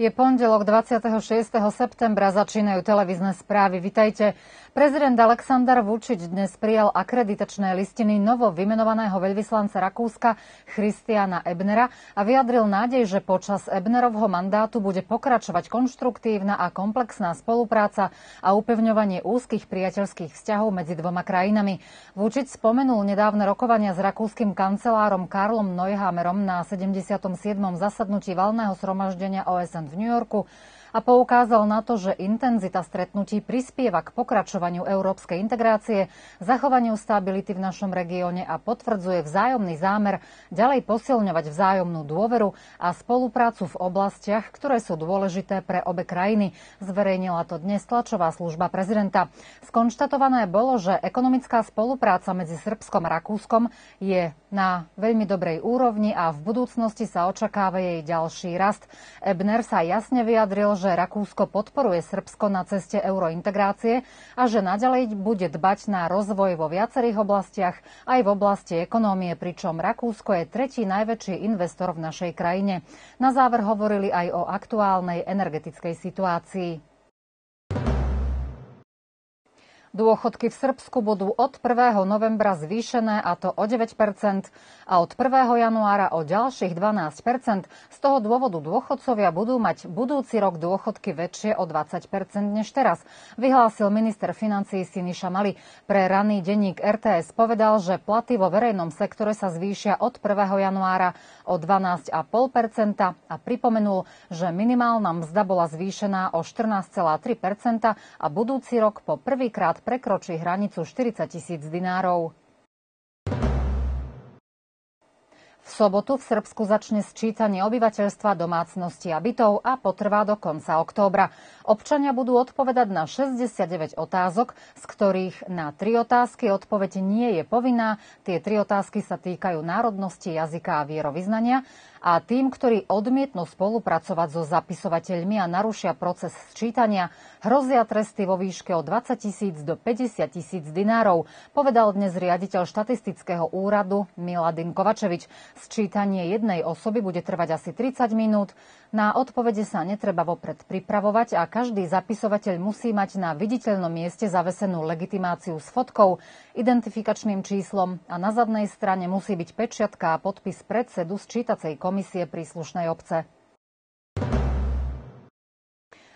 Je pondelok 26. septembra, začínajú televízne správy. Vitajte. Prezident Aleksandar Vučić dnes prijal akreditačné listiny novo vymenovaného veľvyslanca Rakúska Christiana Ebnera a vyjadril nádej, že počas Ebnerovho mandátu bude pokračovať konštruktívna a komplexná spolupráca a upevňovanie úzkých priateľských vzťahov medzi dvoma krajinami. Vučić spomenul nedávne rokovania s rakúskym kancelárom Karlom Neuhammerom na 77. zasadnutí valného zhromaždenia OSN в Нью-Йорку. A poukázal na to, že intenzita stretnutí prispieva k pokračovaniu európskej integrácie, zachovaniu stability v našom regióne a potvrdzuje vzájomný zámer ďalej posilňovať vzájomnú dôveru a spoluprácu v oblastiach, ktoré sú dôležité pre obe krajiny. Zverejnila to dnes tlačová služba prezidenta. Skonštatované bolo, že ekonomická spolupráca medzi Srbskom a Rakúskom je na veľmi dobrej úrovni a v budúcnosti sa očakáva jej ďalší rast. Ebner sa jasne vyjadril, že Rakúsko podporuje Srbsko na ceste eurointegrácie a že naďalej bude dbať na rozvoj vo viacerých oblastiach, aj v oblasti ekonómie, pričom Rakúsko je tretí najväčší investor v našej krajine. Na záver hovorili aj o aktuálnej energetickej situácii. Dôchodky v Srbsku budú od 1. novembra zvýšené a to o 9% a od 1. januára o ďalších 12% Z toho dôvodu dôchodcovia budú mať budúci rok dôchodky väčšie o 20% než teraz, vyhlásil minister financí Siniša Mali. Pre raný denník RTS povedal, že platy vo verejnom sektore sa zvýšia od 1. januára o 12,5% a pripomenul, že minimálna mzda bola zvýšená o 14,3% a budúci rok po prvýkrát prekročí hranicu 40 tisíc dinárov. V sobotu v Srbsku začne sčítanie obyvateľstva, domácnosti a bytov a potrvá do konca októbra. Občania budú odpovedať na 69 otázok, z ktorých na tri otázky odpoveď nie je povinná. Tie tri otázky sa týkajú národnosti, jazyka a vierovýznania a tým, ktorí odmietnú spolupracovať so zapisovateľmi a narušia proces sčítania, hrozia tresty vo výške od 20 tisíc do 50 tisíc dinárov, povedal dnes riaditeľ štatistického úradu Miladin Kovačevič. Sčítanie jednej osoby bude trvať asi 30 minút, na odpovede sa netreba vopred pripravovať a každý zapisovateľ musí mať na viditeľnom mieste zavesenú legitimáciu s fotkou, identifikačným číslom a na zadnej strane musí byť pečiatka a podpis predsedu sčítacej komisie príslušnej obce.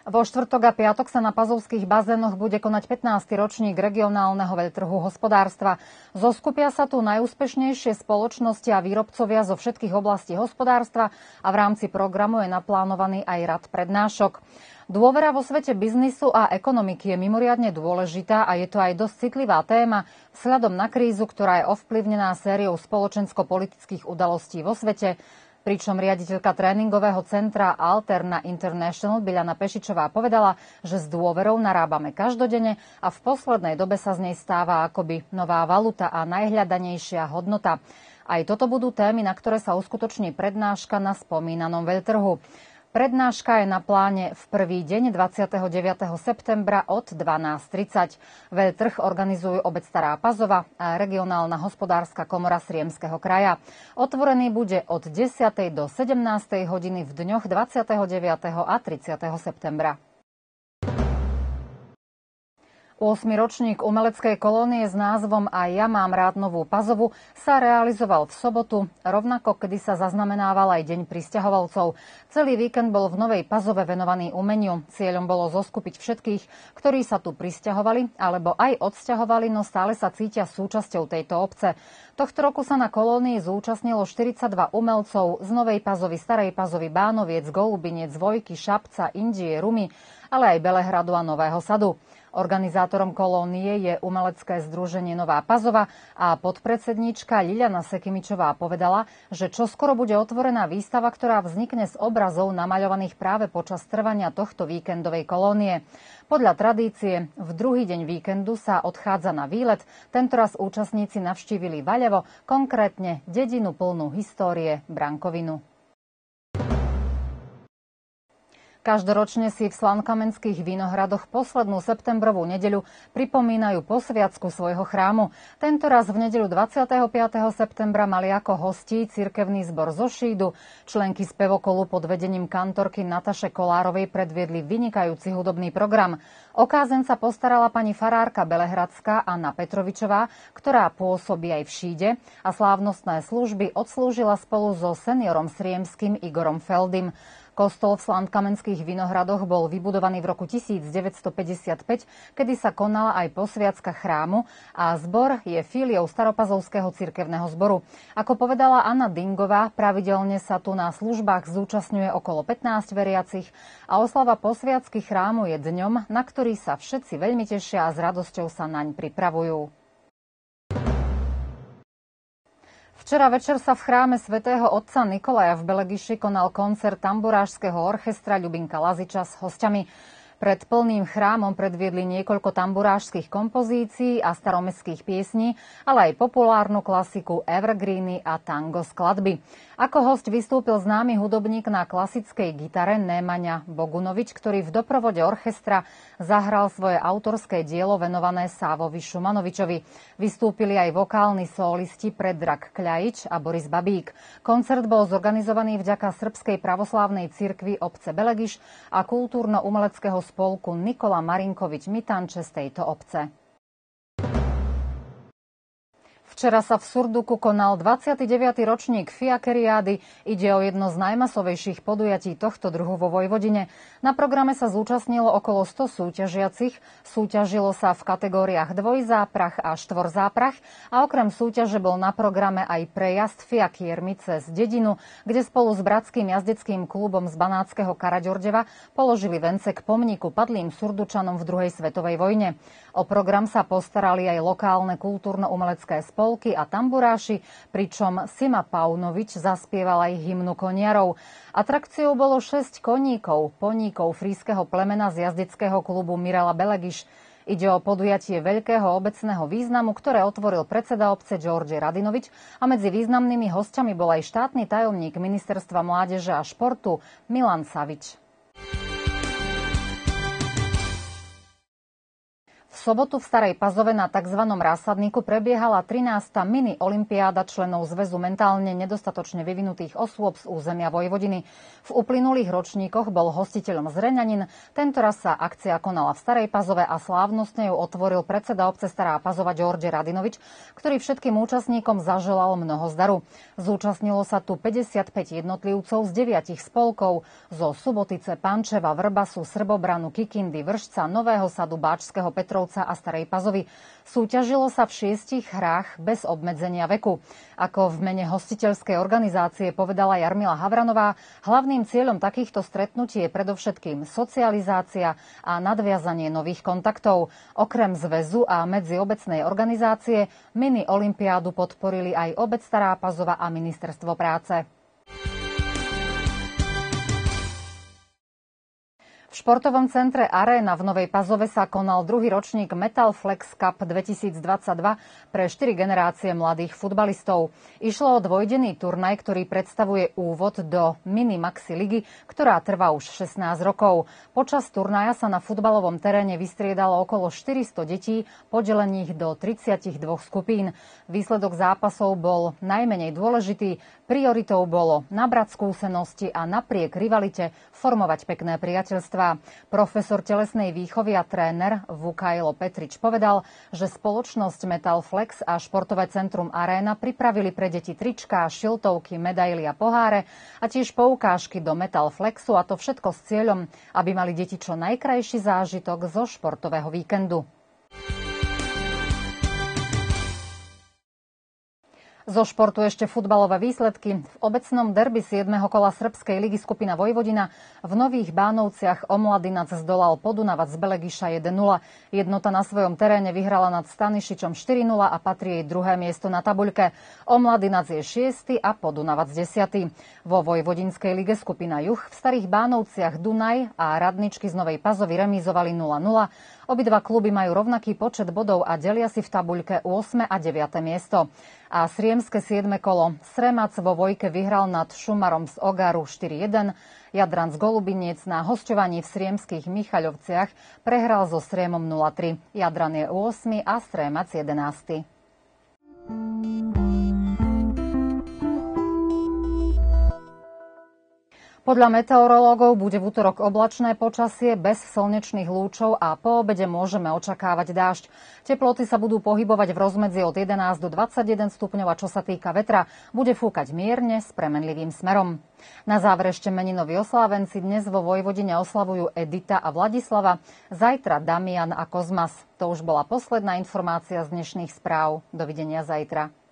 Vo štvrtok a piatok sa na pazovských bazénoch bude konať 15. ročník regionálneho veľtrhu hospodárstva. Zoskupia sa tu najúspešnejšie spoločnosti a výrobcovia zo všetkých oblastí hospodárstva a v rámci programu je naplánovaný aj rad prednášok. Dôvera vo svete biznisu a ekonomiky je mimoriadne dôležitá a je to aj dosť citlivá téma vzhľadom na krízu, ktorá je ovplyvnená sériou spoločensko-politických udalostí vo svete, pričom riaditeľka tréningového centra Alterna International Biľana Pešičová povedala, že s dôverou narábame každodenne a v poslednej dobe sa z nej stáva akoby nová valuta a najhľadanejšia hodnota. Aj toto budú témy, na ktoré sa uskutoční prednáška na spomínanom veľtrhu. Prednáška je na pláne v prvý deň 29. septembra od 12.30. Veľtrh organizujú obec Stará Pazova a regionálna hospodárska komora Sriemského kraja. Otvorený bude od 10. do 17. hodiny v dňoch 29. a 30. septembra. 8. ročník umeleckej kolónie s názvom A ja mám rád novú pazovu sa realizoval v sobotu, rovnako kedy sa zaznamenával aj Deň pristahovalcov. Celý víkend bol v Novej Pazove venovaný umeniu. Cieľom bolo zoskupiť všetkých, ktorí sa tu pristahovali alebo aj odsťahovali, no stále sa cítia súčasťou tejto obce. Tohto roku sa na kolónii zúčastnilo 42 umelcov z Novej Pazovy, Starej Pazovy, Bánoviec, Golubinec, Vojky, Šapca, Indie, Rumy, ale aj Belehradu a Nového Sadu. Organizátorom kolónie je umelecké združenie Nová Pazova a podpredsedníčka Liliana Sekimičová povedala, že čoskoro bude otvorená výstava, ktorá vznikne z obrazov namaľovaných práve počas trvania tohto víkendovej kolónie. Podľa tradície v druhý deň víkendu sa odchádza na výlet. Tentoraz účastníci navštívili Vaľevo, konkrétne dedinu plnú histórie Brankovinu. Každoročne si v Slankamenských Vinohradoch poslednú septembrovú nedeľu pripomínajú posviacku svojho chrámu. Tento raz v nedeľu 25. septembra mali ako hostí cirkevný zbor zo Šídu. Členky spevokolu pod vedením kantorky Nataše Kolárovej predviedli vynikajúci hudobný program. O kázen sa postarala pani farárka Belehradská Anna Petrovičová, ktorá pôsobí aj v Šíde a slávnostné služby odslúžila spolu so seniorom Sriemským Igorom Feldym. Kostol v Slantkamenských Vinohradoch bol vybudovaný v roku 1955, kedy sa konala aj posviacka chrámu a zbor je fíliou Staropazovského cirkevného zboru. Ako povedala Anna Dingová, pravidelne sa tu na službách zúčastňuje okolo 15 veriacich a oslava posviacky chrámu je dňom, na ktorý sa všetci veľmi tešia a s radosťou sa naň pripravujú. Včera večer sa v chráme svätého otca Nikolaja v Belegiši konal koncert tamburážskeho orchestra Ľubinka Laziča s hostiami. Pred plným chrámom predviedli niekoľko tamburážských kompozícií a staromestských piesní, ale aj populárnu klasiku Evergreeny a tango skladby. Ako host vystúpil známy hudobník na klasickej gitare Némania Bogunovič, ktorý v doprovode orchestra zahral svoje autorské dielo venované Sávovi Šumanovičovi. Vystúpili aj vokálni solisti Predrag Kľajič a Boris Babík. Koncert bol zorganizovaný vďaka Srbskej pravoslávnej cirkvi obce Belegiš a kultúrno-umeleckého spolku Nikola Marinkovič Mitanče z tejto obce. Včera sa v Surduku konal 29. ročník Fiakeriády. Ide o jedno z najmasovejších podujatí tohto druhu vo Vojvodine. Na programe sa zúčastnilo okolo 100 súťažiacich. Súťažilo sa v kategóriách dvojzáprach a štvorzáprach a okrem súťaže bol na programe aj prejazd Fiakiermi cez dedinu, kde spolu s bratským jazdeckým klubom z Banáckého Karaďordeva položili vence k pomníku padlým Surdučanom v druhej svetovej vojne. O program sa postarali aj lokálne kultúrno-umelecké spolky a tamburáši, pričom Sima Paunovič zaspieval aj hymnu koniarov. Atrakciou bolo 6 koníkov, poníkov frískeho plemena z jazdeckého klubu Mirela Belegiš. Ide o podujatie veľkého obecného významu, ktoré otvoril predseda obce George Radinovič a medzi významnými hostiami bol aj štátny tajomník Ministerstva mládeže a športu Milan Savič. Sobotu v Starej Pazove na tzv. rásadníku prebiehala 13. mini olimpiáda členov Zväzu mentálne nedostatočne vyvinutých osôb z územia Vojvodiny. V uplynulých ročníkoch bol hostiteľom Zreňanin. Tento raz sa akcia konala v Starej Pazove a slávnostne ju otvoril predseda obce Stará Pazova George Radinovič, ktorý všetkým účastníkom zaželal mnoho zdaru. Zúčastnilo sa tu 55 jednotlivcov z deviatich spolkov zo Subotice, Pančeva, Vrbasu, Srbobranu, Kikindy, Vršca, Nového sadu, Báčského Petrovca, Štrbovca a Starej Pazovi. Súťažilo sa v šiestich hrách bez obmedzenia veku. Ako v mene hostiteľskej organizácie povedala Jarmila Havranová, hlavným cieľom takýchto stretnutí je predovšetkým socializácia a nadviazanie nových kontaktov. Okrem zväzu a medziobecnej organizácie mini olympiádu podporili aj obec Stará Pazova a ministerstvo práce. V športovom centre Arena v Novej Pazove sa konal druhý ročník Metal Flex Cup 2022 pre štyri generácie mladých futbalistov. Išlo o dvojdenný turnaj, ktorý predstavuje úvod do mini maxi ligy, ktorá trvá už 16 rokov. Počas turnaja sa na futbalovom teréne vystriedalo okolo 400 detí, podelených do 32 skupín. Výsledok zápasov bol najmenej dôležitý. Prioritou bolo nabrať skúsenosti a napriek rivalite formovať pekné priateľstva školstva. Profesor telesnej výchovy a tréner Vukajlo Petrič povedal, že spoločnosť Metal Flex a športové centrum Arena pripravili pre deti trička, šiltovky, medaily a poháre a tiež poukážky do Metal Flexu a to všetko s cieľom, aby mali deti čo najkrajší zážitok zo športového víkendu. Zo športu ešte futbalové výsledky. V obecnom derby 7. kola Srbskej ligy skupina Vojvodina v Nových Bánovciach Omladinac zdolal Podunavac z Belegiša 1-0. Jednota na svojom teréne vyhrala nad Stanišičom 4-0 a patrí jej druhé miesto na tabuľke. Omladinac je 6. a Podunavac 10. Vo Vojvodinskej lige skupina Juch v Starých Bánovciach Dunaj a Radničky z Novej Pazovy remizovali 0-0 Obidva kluby majú rovnaký počet bodov a delia si v tabuľke 8. a 9. miesto. A Sriemske 7. kolo. Sremac vo Vojke vyhral nad Šumarom z Ogaru 4-1. Jadran z Golubiniec na hosťovaní v Sriemských Michaľovciach prehral so Sriemom 0-3. Jadran je 8. a Srémac 11. Podľa meteorológov bude v útorok oblačné počasie bez slnečných lúčov a po obede môžeme očakávať dážď. Teploty sa budú pohybovať v rozmedzi od 11 do 21 stupňov a čo sa týka vetra, bude fúkať mierne s premenlivým smerom. Na záver ešte meninoví oslávenci dnes vo Vojvodine oslavujú Edita a Vladislava, zajtra Damian a Kozmas. To už bola posledná informácia z dnešných správ. Dovidenia zajtra.